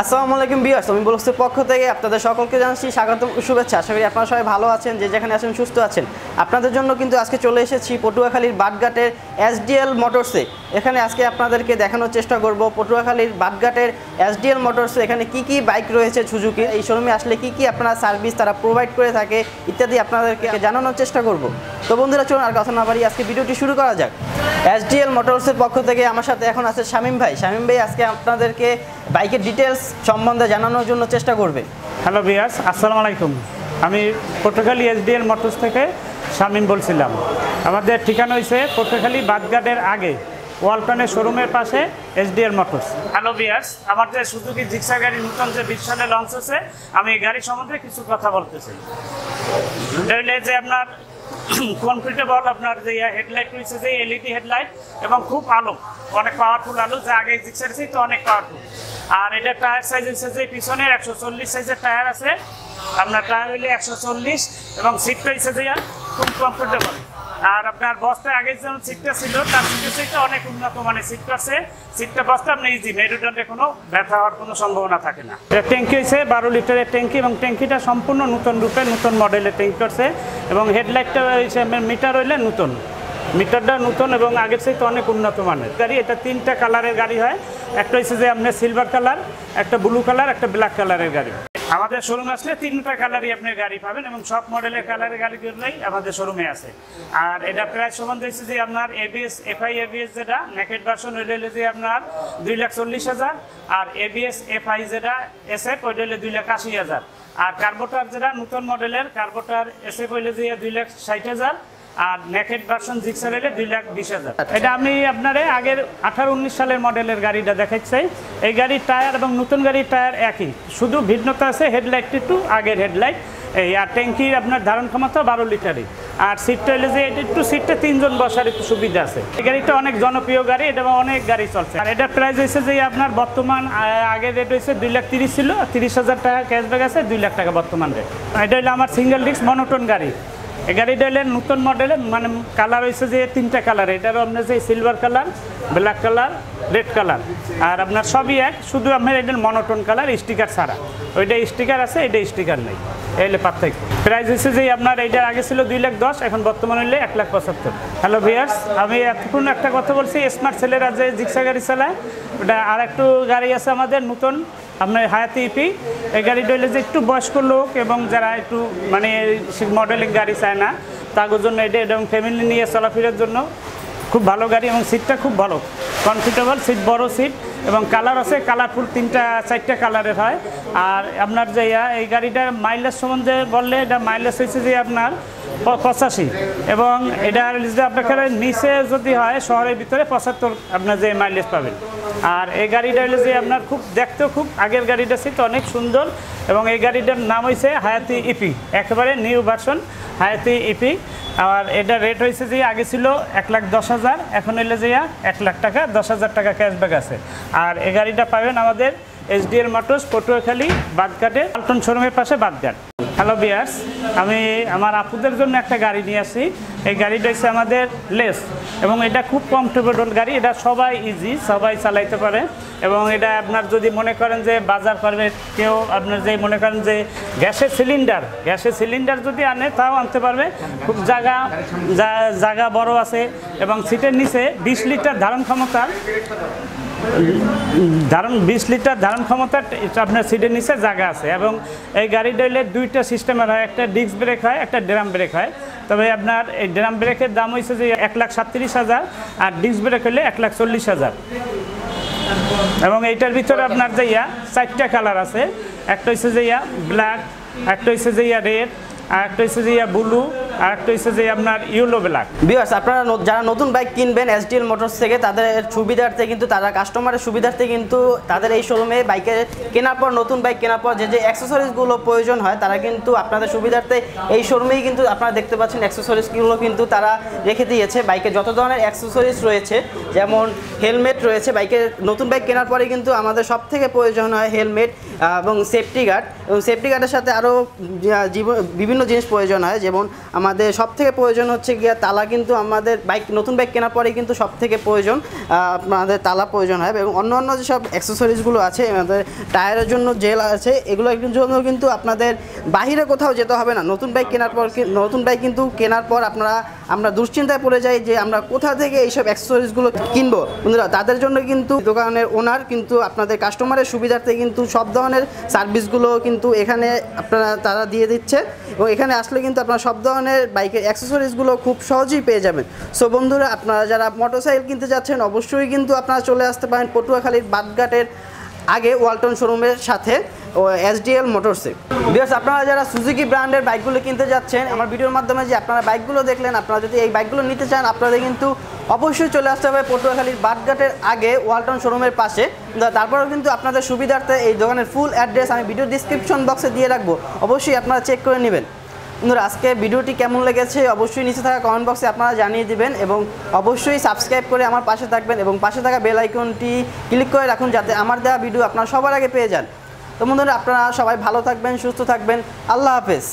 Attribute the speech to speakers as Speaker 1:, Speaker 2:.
Speaker 1: আসসালামু আলাইকুম বিয়ার্স আমি বলছি পক্ষ থেকে আপনাদের সকলকে জানাচ্ছি স্বাগত শুভেচ্ছা। আশা করি আপনারা সবাই ভালো আছেন, যে যেখানে আছেন সুস্থ আছেন। আপনাদের জন্য কিন্তু আজকে চলে এসেছি পটুয়াখালীর বাটঘাটের এসডিএল মোটরসে এখানে আজকে আপনাদেরকে দেখানোর চেষ্টা করব পটুয়াখালীর বাটঘাটের এসডিএল মোটরসে এখানে কি কি বাইক রয়েছে সুজুকি, এই শোরুমে আসলে কি কি আপনারা সার্ভিস তারা প্রোভাইড করে থাকে ইত্যাদি আপনাদেরকে জানানোর চেষ্টা করব। তো বন্ধুরা, চলুন আর কথা না বাড়ি আজকে ভিডিওটি শুরু করা যাক। এসডিএল মোটরসের পক্ষ থেকে আমার সাথে এখন আছে শামীম ভাই। শামীম ভাই, আজকে আপনাদেরকে বাইকের ডিটেলস সম্বন্ধে জানানোর জন্য চেষ্টা করবে।
Speaker 2: হ্যালো বিয়াস আসসালামু আলাইকুম। আমি পটুয়াখালী এসডিএল মোটরস থেকে শামিম বলছিলাম। আমাদের ঠিকানা হয়েছে পটুয়াখালী বাদঘাটের আগে ওয়ালটনের শোরুমের পাশে এসডিএল মোটরস। হ্যালো বিয়াস আমার যে সুজুকি জিক্সা গাড়ি নতুন যে বিশ সালে লঞ্চ হয়েছে, আমি এই গাড়ি সম্বন্ধে কিছু কথা বলতে চাই যে আপনার কমফোর্টেবল আপনার যে হেডলাইট রয়েছে, যে এলইডি হেডলাইট এবং খুব আলো অনেক পাওয়ারফুল আলো, যে আগে জিক্সার তো অনেক পাওয়ারফুল আর এটা টায়ার সাইজ হচ্ছে যে পিছনের একশো চল্লিশ সাইজের টায়ার আছে। আপনার টায়ার হইলে একশো চল্লিশ, এবং সিটটা হচ্ছে যে খুব কমফোর্টেবল আর আপনার বসটা আগে যেমন সিটটা ছিল, তার সিটের সিটটা অনেক উন্নত মানের সিট আছে। সিটটা বসটা আপনি ইজি মেরুদণ্ডে কোনো ব্যথা হওয়ার কোনো সম্ভাবনা থাকে না। ট্যাঙ্কি হয়েছে, বারো লিটারের ট্যাঙ্কি এবং ট্যাঙ্কিটা সম্পূর্ণ নতুন রূপে, নতুন মডেলের ট্যাঙ্কি করছে এবং হেডলাইটটা হয়েছে মিটার হইলে নতুন। মিটারটা নতুন এবং আগের চাইতে অনেক উন্নত মানের। গাড়ি, এটা তিনটা কালারের গাড়ি হয়। একটা হচ্ছে যে আপনার সিলভার কালার একটা ব্লু কালার একটা ব্ল্যাক কালারের গাড়ি। আমাদের শোরুম আসলে তিনটা কালারই আপনি গাড়ি পাবেন এবং সব মডেলের কালারের গাড়িগুলোই আমাদের শোরুমে আছে। আর এটা প্রায় সম্বন্ধে হচ্ছে যে আপনার এবিএস এফআই এবিএস যেটা নেকেট ভার্সন ওইটা হলে যে আপনার দুই লাখ চল্লিশ হাজার, আর এবিএস এফআই যেটা এসএফ ওইটা হলে দুই লাখ আশি হাজার। আর কার্বোটার যেটা, নতুন মডেলের কার্বোটার এসএফ হইলে যে দুই লাখ ষাট হাজার আর নেকেট ভার্সন জিক্সার এলে দুই লাখ বিশ হাজার। এটা আমি আপনারে আগের আঠারো উনিশ সালের মডেলের গাড়িটা দেখাচ্ছি এই গাড়ির টায়ার এবং নতুন গাড়ির টায়ার একই। শুধু ভিন্নতা আছে হেডলাইট একটু আগের হেডলাইট। এই আর ট্যাঙ্কির আপনার ধারণ ক্ষমতা বারো লিটারই। আর সিটটা হলে যে এটা একটু সিটটা তিনজন বসার একটু সুবিধা আছে। এই গাড়িটা অনেক জনপ্রিয় গাড়ি এটা অনেক গাড়ি চলছে। আর এটার প্রাইস হয়েছে যে আপনার বর্তমান আগের রেট হয়েছে দুই লাখ তিরিশ ছিল তিরিশ হাজার টাকা ক্যাশব্যাক আছে দুই লাখ টাকা বর্তমান রেট এটা হলো আমার সিঙ্গেল ডিস্ক মনোটন গাড়ি। এই গাড়িটা হলে নতুন মডেলের মানে কালার হয়েছে যে তিনটা কালার এটারও আপনার যে silver colour black colour red colour আর আপনার সবই এক, শুধু আপনার এটার মনোটন কালার স্টিকার ছাড়া। ওইটা স্টিকার আছে, এটা স্টিকার নেই। এই হলে পার্থক্য। প্রাইস হচ্ছে যে আপনার এইটার আগে ছিল দুই লাখ দশ, এখন বর্তমানে হলে এক লাখ পঁচাত্তর। হ্যালো ভিয়ার্স আমি এতক্ষণ একটা কথা বলছি স্মার্ট ছেলেরা যে জিক্সা গাড়ি চালায়। ওটা আর একটু গাড়ি আছে আমাদের নতুন। আপনার হায়াতি ইপি এই গাড়িটা হলে যে একটু বয়স্ক লোক এবং যারা একটু মানে মডেলিং গাড়ি চায় না তাদের জন্য এটা এবং ফ্যামিলি নিয়ে চলাফেরার জন্য খুব ভালো গাড়ি এবং সিটটা খুব ভালো। কমফোর্টেবল সিট বড় সিট এবং কালার আছে কালারফুল তিনটা, চারটা কালারের হয়। আর আপনার যে এই গাড়িটার মাইলেজ সম্বন্ধে বললে, এটা মাইলেজ হয়েছে যে আপনার পঁচাশি। এবং এটা যদি আপনার নিচে যদি হয়, শহরের ভিতরে পঁচাত্তর আপনার যে মাইলেজ পাবেন। আর এই গাড়িটা যে আপনার খুব, দেখতেও খুব আগের গাড়িটা ছিল, অনেক সুন্দর। এবং এই গাড়িটার নাম হয়েছে হায়াতি ইপি একেবারে নিউ ভার্সন হায়াতি ইপি আর এটা রেট হয়েছে যে আগে ছিল এক লাখ দশ হাজার, এখন হইলে যে এক লাখ টাকা, দশ হাজার টাকা ক্যাশব্যাক আছে। আর এই গাড়িটা পাবেন আমাদের এসডিএল মোটরস পটুয়াখালী বাদঘাটে আলটন শোরুমের পাশে বাদঘাট হ্যালো বিয়ার্স আমি আমার আপুদের জন্য একটা গাড়ি নিয়ে আসি। এই গাড়িটা হচ্ছে আমাদের লেস এবং এটা খুব কমফোর্টেবল গাড়ি। এটা সবাই ইজি সবাই চালাইতে পারে। এবং এটা আপনার যদি মনে করেন যে বাজার করবে, কেউ আপনার যে মনে করেন যে গ্যাসের সিলিন্ডার গ্যাসের সিলিন্ডার যদি আনে, তাও আনতে পারবে। খুব জায়গা জায়গা বড় আছে এবং সিটের নিচে বিশ লিটার ধারণ ক্ষমতার ধারণ বিশ লিটার ধারণ ক্ষমতা আপনার সিটের নিচে জায়গা আছে এবং এই গাড়ি হলে দুইটা সিস্টেমের হয়, একটা ডিস্ক ব্রেক হয়, একটা ড্রাম ব্রেক হয়। তবে আপনার এই ড্রাম ব্রেকের দাম হয়েছে যে এক লাখ সাতত্রিশ হাজার আর ডিস্ক ব্রেক হলে এক লাখ চল্লিশ হাজার। এবং এইটার ভিতরে আপনার যে ইয়া, চারটা কালার আছে। একটা হচ্ছে যে ইয়া ব্ল্যাক একটা হচ্ছে যে ইয়া রেড আর একটা হচ্ছে যে ইয়া ব্লু আর একটা হচ্ছে যে আপনার ইয়েলো ব্ল্যাক
Speaker 1: বিয়ার্স আপনারা যারা নতুন বাইক কিনবেন এসডিএল মোটরস থেকে তাদের সুবিধার্থে কিন্তু, তারা কাস্টমারের সুবিধার্থে কিন্তু তাদের এই শোরুমে বাইকের কেনার পর, নতুন বাইক কেনার পর যে যে অ্যাক্সেসরিজগুলো প্রয়োজন হয়, তারা কিন্তু আপনাদের সুবিধার্থে এই শোরুমেই কিন্তু আপনারা দেখতে পাচ্ছেন অ্যাক্সেসরিজগুলো কিন্তু তারা রেখে দিয়েছে। বাইকে যত ধরনের অ্যাক্সেসরিজ রয়েছে, যেমন হেলমেট রয়েছে বাইকের নতুন বাইক কেনার পরে কিন্তু আমাদের সব থেকে প্রয়োজন হয় হেলমেট এবং সেফটি গার্ড এবং সেফটি গার্ডের সাথে আরও বিভিন্ন জিনিস প্রয়োজন হয়, যেমন আমার আমাদের সব থেকে প্রয়োজন হচ্ছে গিয়া তালা কিন্তু আমাদের বাইক, নতুন বাইক কেনার পরেই কিন্তু সব থেকে প্রয়োজন আমাদের তালা প্রয়োজন হয়। এবং অন্য অন্য যেসব অ্যাক্সেসরিজগুলো আছে, আমাদের টায়ারের জন্য জেল আছে, এগুলো জন্য কিন্তু আপনাদের বাহিরে কোথাও যেতে হবে না। নতুন বাইক কেনার পর নতুন বাইক কিন্তু কেনার পর আপনারা আমরা দুশ্চিন্তায় পড়ে যাই যে আমরা কোথা থেকে এইসব অ্যাক্সেসরিজগুলো কিনবো। বন্ধুরা, তাদের জন্য কিন্তু দোকানের ওনার কিন্তু আপনাদের কাস্টমারের সুবিধার্থে কিন্তু সব ধরনের সার্ভিসগুলো কিন্তু এখানে আপনারা, তারা দিয়ে দিচ্ছে। এবং এখানে আসলে কিন্তু আপনারা সব ধরনের বাইকের অ্যাক্সেসরিজগুলো খুব সহজেই পেয়ে যাবেন। সো বন্ধুরা, আপনারা যারা মোটরসাইকেল কিনতে যাচ্ছেন, অবশ্যই কিন্তু আপনারা চলে আসতে পারেন পটুয়াখালীর বাদঘাটের আগে ওয়ালটন শোরুমের সাথে এসডিএল মোটরসে। বিকজ আপনারা যারা সুজুকি ব্র্যান্ডের বাইকগুলো কিনতে যাচ্ছেন, আমার ভিডিওর মাধ্যমে যে আপনারা বাইকগুলো দেখলেন, আপনারা যদি এই বাইকগুলো নিতে চান, আপনাদের কিন্তু অবশ্যই চলে আসতে হবে পটুয়াখালীর বাটঘাটের আগে ওয়ালটন শোরুমের পাশে। তারপরেও কিন্তু আপনাদের সুবিধার্থে এই দোকানের ফুল অ্যাড্রেস আমি ভিডিও ডিসক্রিপশন বক্সে দিয়ে রাখব। অবশ্যই আপনারা চেক করে নেবেন। বন্ধুরা, আজকে ভিডিওটি কেমন লেগেছে অবশ্যই নিচে থাকা কমেন্ট বক্সে আপনারা জানিয়ে দিবেন এবং অবশ্যই সাবস্ক্রাইব করে আমার পাশে থাকবেন এবং পাশে থাকা বেল আইকনটি ক্লিক করে রাখুন যাতে আমার দেওয়া ভিডিও আপনারা সবার আগে পেয়ে যান। তো বন্ধুরা, আপনারা সবাই ভালো থাকবেন, সুস্থ থাকবেন। আল্লাহ হাফেজ।